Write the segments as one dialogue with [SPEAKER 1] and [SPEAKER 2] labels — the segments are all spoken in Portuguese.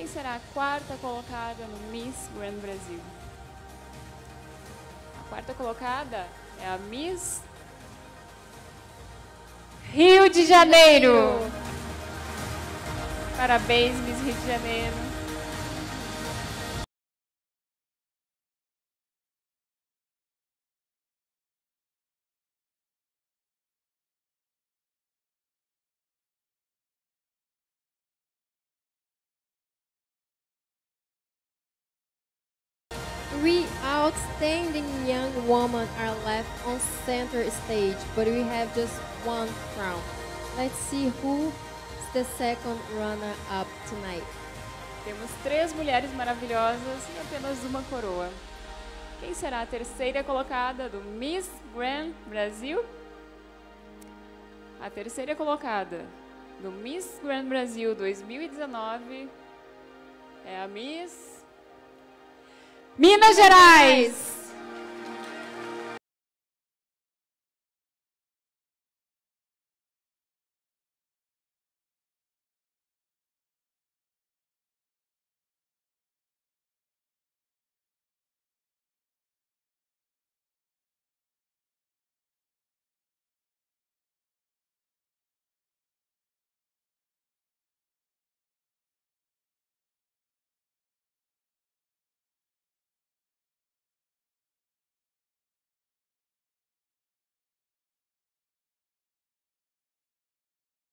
[SPEAKER 1] Quem será a quarta colocada no Miss Grand Brasil? A quarta colocada é a Miss Rio de Janeiro. Parabéns, Miss Rio de Janeiro.
[SPEAKER 2] Three outstanding young women are left on center stage, but we have just one crown. Let's see who is the second runner-up tonight.
[SPEAKER 1] Temos três mulheres maravilhosas e apenas uma coroa. Quem será a terceira colocada do Miss Grand Brasil? A terceira colocada do Miss Grand Brasil 2019 é a Miss Minas Gerais.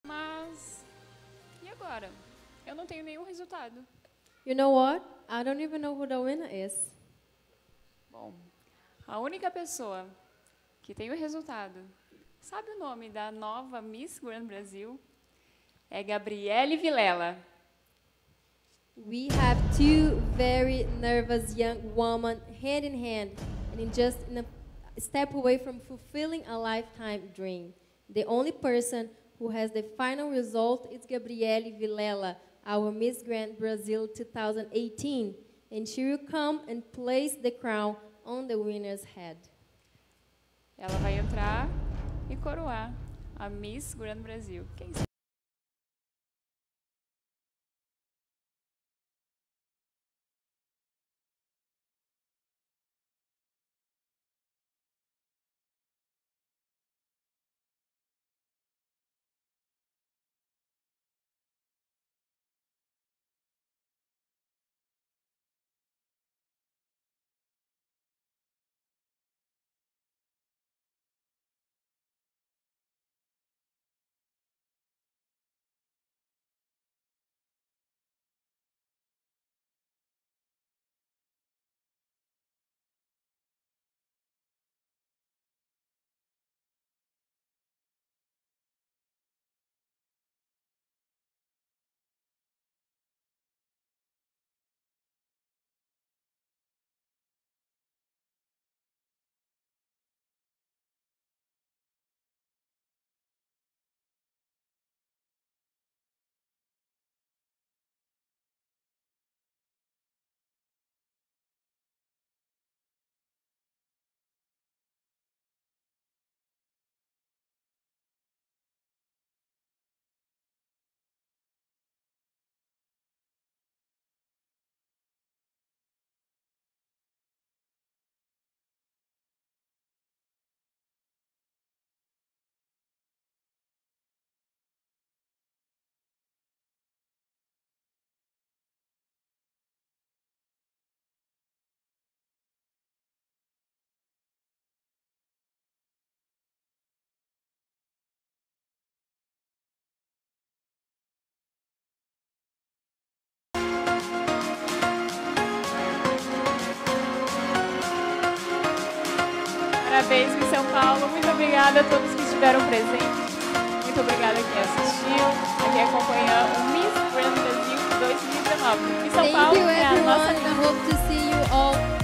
[SPEAKER 1] Mas e agora? Eu não tenho nenhum resultado.
[SPEAKER 2] You know what? I don't even know who the winner is.
[SPEAKER 1] Bom, a única pessoa que tem o resultado, sabe o nome da nova Miss Grand Brasil? É Gabriele Vilela.
[SPEAKER 2] We have two very nervous young women hand in hand and in just in a step away from fulfilling a lifetime dream. The only person who has the final result is Gabriele Vilela, our Miss Grand Brazil 2018, and she will come and place the crown on the winner's head.
[SPEAKER 1] Ela vai entrar e coroar a Miss Grand Brasil. Quem? Parabéns, Miss São Paulo. Muito obrigada a todos que estiveram presentes. Muito obrigada a quem assistiu, a quem acompanhou o Miss Grand Brasil 2019. Miss São
[SPEAKER 2] Thank
[SPEAKER 1] Paulo
[SPEAKER 2] you,
[SPEAKER 1] é a nossa.
[SPEAKER 2] I hope to see you all.